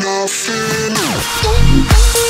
I feel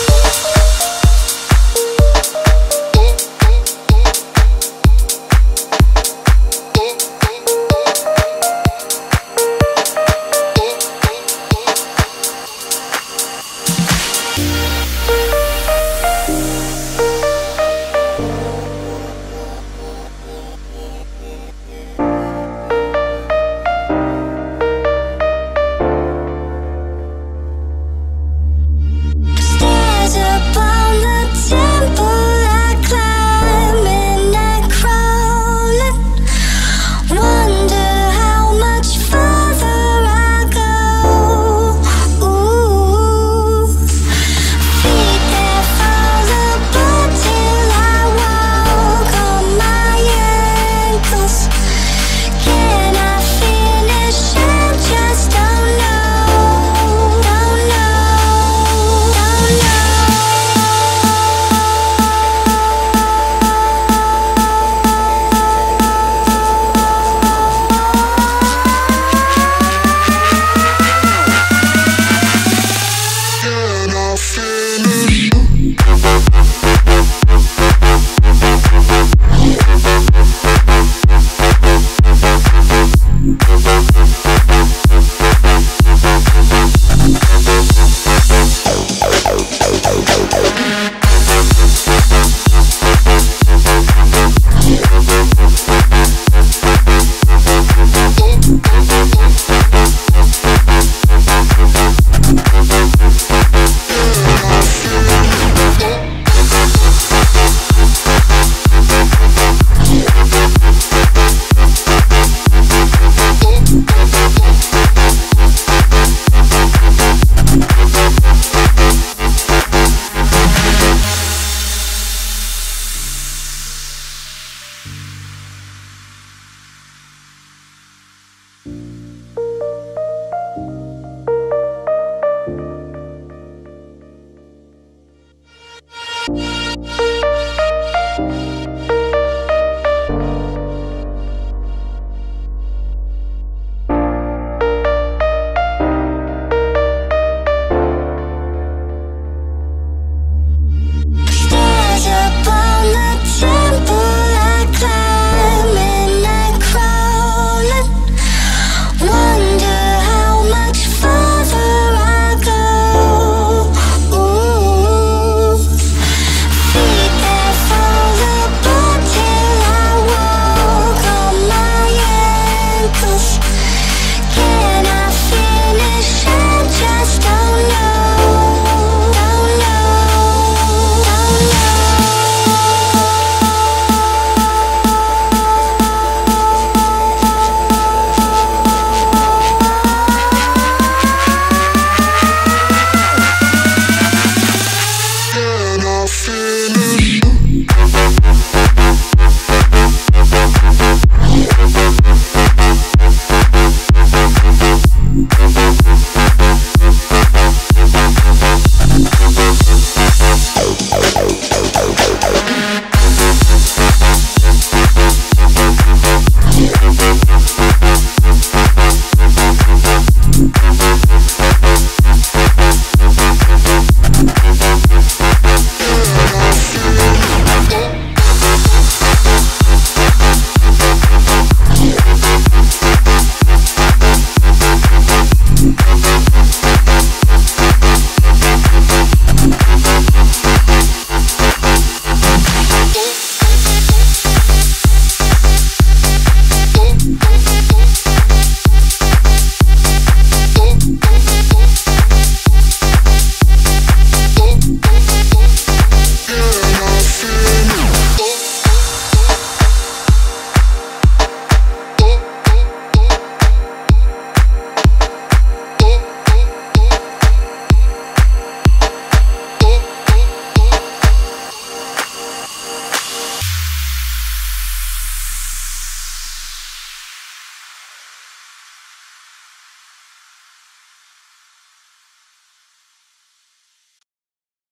Bye.